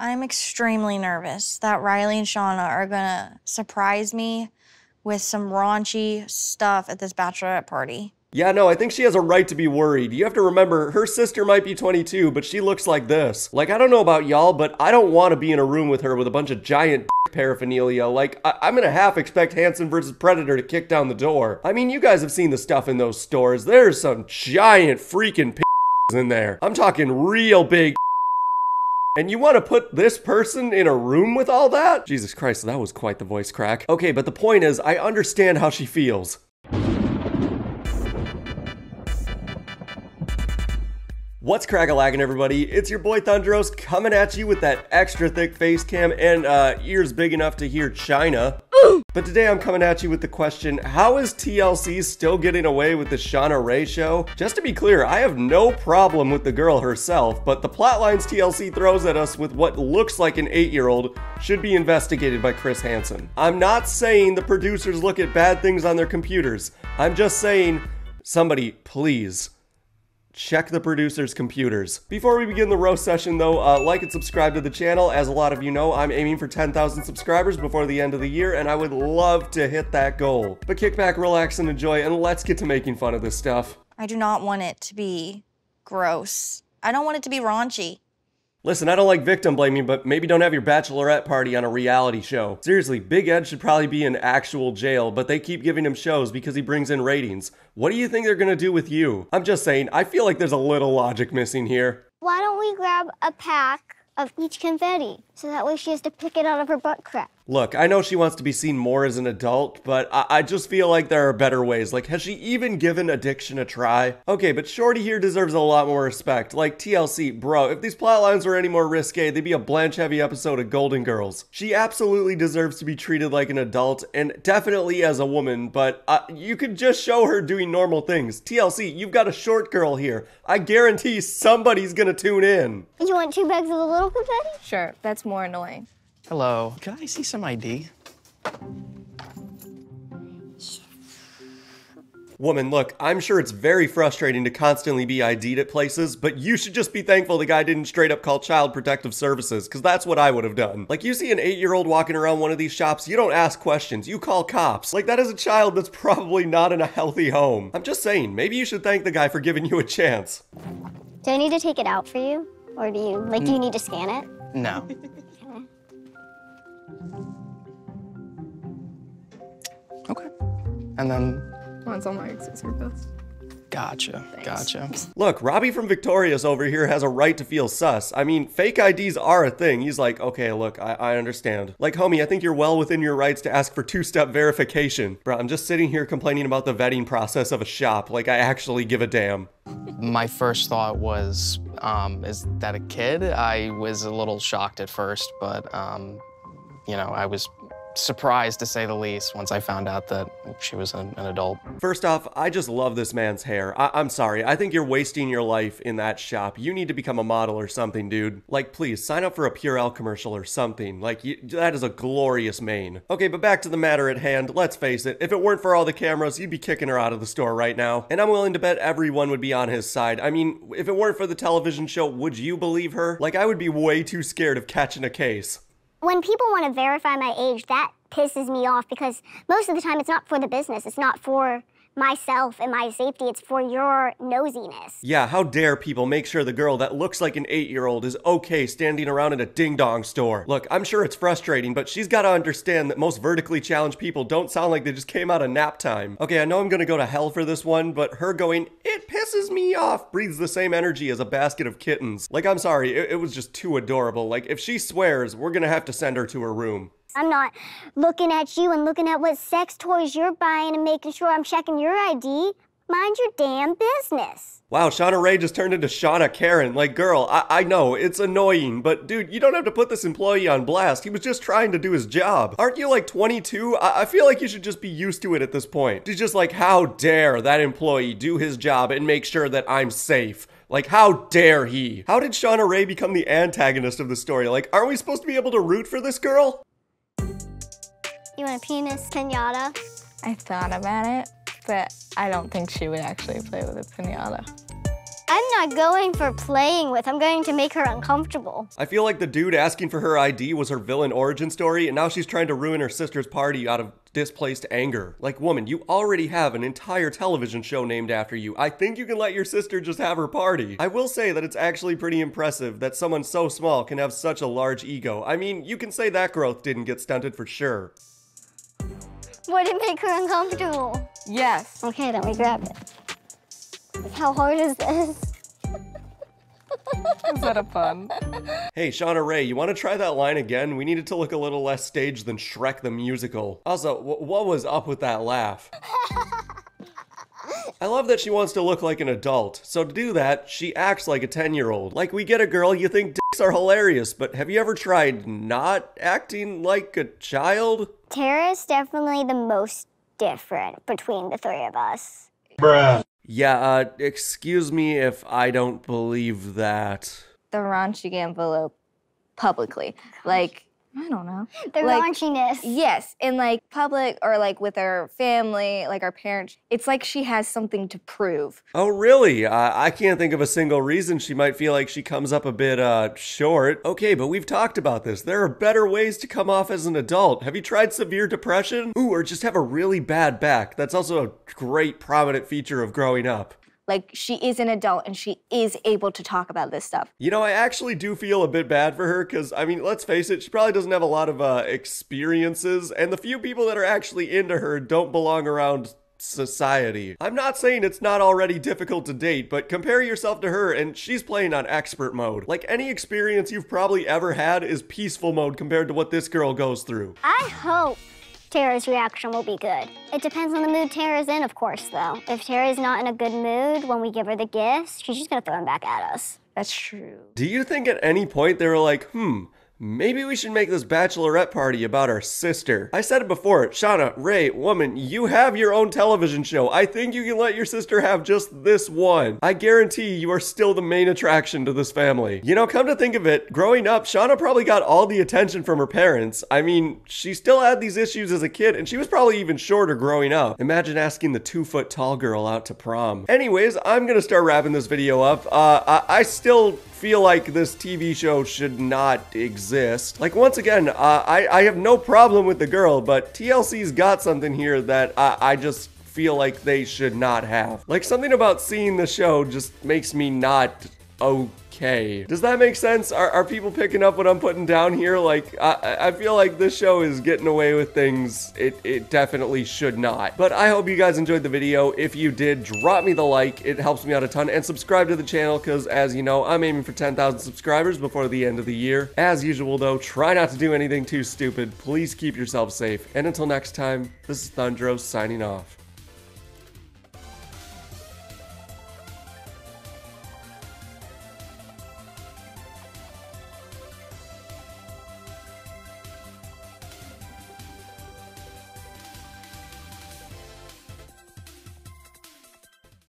I'm extremely nervous that Riley and Shauna are gonna surprise me with some raunchy stuff at this bachelorette party. Yeah, no, I think she has a right to be worried. You have to remember, her sister might be 22, but she looks like this. Like, I don't know about y'all, but I don't want to be in a room with her with a bunch of giant paraphernalia. Like, I- am gonna half expect Hansen versus Predator to kick down the door. I mean, you guys have seen the stuff in those stores. There's some giant freaking in there. I'm talking real big and you want to put this person in a room with all that? Jesus Christ, that was quite the voice crack. Okay, but the point is, I understand how she feels. What's crack-a-lagging, everybody? It's your boy Thundross coming at you with that extra thick face cam and uh, ears big enough to hear China. But today I'm coming at you with the question, how is TLC still getting away with the Shauna Rae show? Just to be clear, I have no problem with the girl herself, but the plotlines TLC throws at us with what looks like an 8-year-old should be investigated by Chris Hansen. I'm not saying the producers look at bad things on their computers. I'm just saying, somebody, please, check the producer's computers. Before we begin the roast session though, uh, like and subscribe to the channel. As a lot of you know, I'm aiming for 10,000 subscribers before the end of the year, and I would love to hit that goal. But kick back, relax, and enjoy, and let's get to making fun of this stuff. I do not want it to be gross. I don't want it to be raunchy. Listen, I don't like victim blaming, but maybe don't have your bachelorette party on a reality show. Seriously, Big Ed should probably be in actual jail, but they keep giving him shows because he brings in ratings. What do you think they're gonna do with you? I'm just saying, I feel like there's a little logic missing here. Why don't we grab a pack of each confetti so that way she has to pick it out of her butt crack? Look, I know she wants to be seen more as an adult, but I, I, just feel like there are better ways. Like, has she even given addiction a try? Okay, but Shorty here deserves a lot more respect. Like, TLC, bro, if these plot lines were any more risque, they'd be a Blanche heavy episode of Golden Girls. She absolutely deserves to be treated like an adult, and definitely as a woman, but uh, you could just show her doing normal things. TLC, you've got a short girl here. I guarantee somebody's gonna tune in. You want two bags of the little confetti? Sure, that's more annoying. Hello. Can I see some ID? Woman, look, I'm sure it's very frustrating to constantly be ID'd at places, but you should just be thankful the guy didn't straight up call Child Protective Services, because that's what I would have done. Like, you see an eight year old walking around one of these shops, you don't ask questions, you call cops. Like, that is a child that's probably not in a healthy home. I'm just saying, maybe you should thank the guy for giving you a chance. Do I need to take it out for you? Or do you, like, do you need to scan it? No. And then. Mine's on my accessory best. Gotcha. Thanks. Gotcha. Look, Robbie from Victorious over here has a right to feel sus. I mean, fake IDs are a thing. He's like, okay, look, I, I understand. Like, homie, I think you're well within your rights to ask for two step verification. Bro, I'm just sitting here complaining about the vetting process of a shop. Like, I actually give a damn. My first thought was, um, is that a kid? I was a little shocked at first, but, um, you know, I was surprised to say the least once I found out that she was an, an adult. First off, I just love this man's hair. I- am sorry, I think you're wasting your life in that shop. You need to become a model or something, dude. Like, please, sign up for a Purell commercial or something. Like, you, that is a glorious mane. Okay, but back to the matter at hand. Let's face it, if it weren't for all the cameras, you'd be kicking her out of the store right now. And I'm willing to bet everyone would be on his side. I mean, if it weren't for the television show, would you believe her? Like, I would be way too scared of catching a case. When people want to verify my age, that pisses me off because most of the time it's not for the business. It's not for myself and my safety. It's for your nosiness. Yeah, how dare people make sure the girl that looks like an eight year old is okay standing around in a ding dong store? Look, I'm sure it's frustrating, but she's got to understand that most vertically challenged people don't sound like they just came out of nap time. Okay, I know I'm gonna go to hell for this one, but her going, it pisses me off, breathes the same energy as a basket of kittens. Like, I'm sorry, it, it was just too adorable. Like, if she swears, we're gonna have to send her to her room. I'm not looking at you and looking at what sex toys you're buying and making sure I'm checking your ID. Mind your damn business. Wow, Shauna Rae just turned into Shauna Karen. Like, girl, I, I know, it's annoying, but dude, you don't have to put this employee on blast. He was just trying to do his job. Aren't you like 22? I, I feel like you should just be used to it at this point. He's just like, how dare that employee do his job and make sure that I'm safe? Like, how dare he? How did Shauna Rae become the antagonist of the story? Like, aren't we supposed to be able to root for this girl? You want a penis pinata? I thought about it, but I don't think she would actually play with a pinata. I'm not going for playing with. I'm going to make her uncomfortable. I feel like the dude asking for her ID was her villain origin story, and now she's trying to ruin her sister's party out of displaced anger. Like, woman, you already have an entire television show named after you. I think you can let your sister just have her party. I will say that it's actually pretty impressive that someone so small can have such a large ego. I mean, you can say that growth didn't get stunted for sure. Would it make her uncomfortable? Yes. Okay, then we grab it. How hard is this? Is that a pun? Hey, Shauna Rae, you want to try that line again? We need it to look a little less staged than Shrek the Musical. Also, wh- what was up with that laugh? I love that she wants to look like an adult. So to do that, she acts like a 10 year old. Like we get a girl, you think dicks are hilarious, but have you ever tried not acting like a child? Tara is definitely the most different between the three of us. Bruh. Yeah, uh, excuse me if I don't believe that. The raunchy envelope publicly. Like, I don't know. The Like- raunchiness. Yes, in like public or like with our family, like our parents. It's like she has something to prove. Oh, really? Uh, I can't think of a single reason she might feel like she comes up a bit, uh, short. Okay, but we've talked about this. There are better ways to come off as an adult. Have you tried severe depression? Ooh, or just have a really bad back. That's also a great prominent feature of growing up. Like she is an adult and she is able to talk about this stuff. You know, I actually do feel a bit bad for her because, I mean, let's face it, she probably doesn't have a lot of uh, experiences, and the few people that are actually into her don't belong around society. I'm not saying it's not already difficult to date, but compare yourself to her, and she's playing on expert mode. Like, any experience you've probably ever had is peaceful mode compared to what this girl goes through. I hope Tara's reaction will be good. It depends on the mood Tara's in, of course, though. If Tara's not in a good mood when we give her the gifts, she's just gonna throw them back at us. That's true. Do you think at any point they were like, hmm, maybe we should make this bachelorette party about our sister? I said it before, Shauna, Rae, woman, you have your own television show. I think you can let your sister have just this one. I guarantee you are still the main attraction to this family. You know, come to think of it, growing up, Shauna probably got all the attention from her parents. I mean, she still had these issues as a kid, and she was probably even shorter growing up. Imagine asking the two foot tall girl out to prom. Anyways, I'm gonna start wrapping this video up. Uh, I, I still feel like this TV show should not exist. Like, once again, uh, I, I have no problem with the girl, but TLC's got something here that I, I just feel like they should not have. Like, something about seeing the show just makes me not okay. Does that make sense? Are, are people picking up what I'm putting down here? Like, I, I feel like this show is getting away with things it, it definitely should not. But I hope you guys enjoyed the video. If you did, drop me the like. It helps me out a ton. And subscribe to the channel because, as you know, I'm aiming for 10,000 subscribers before the end of the year. As usual, though, try not to do anything too stupid. Please keep yourself safe. And until next time, this is Thundross signing off.